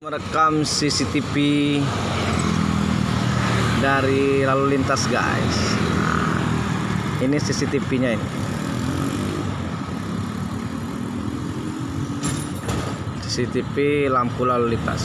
merekam CCTV dari lalu lintas guys. Ini CCTV nya ini. CCTV lampu lalu lintas.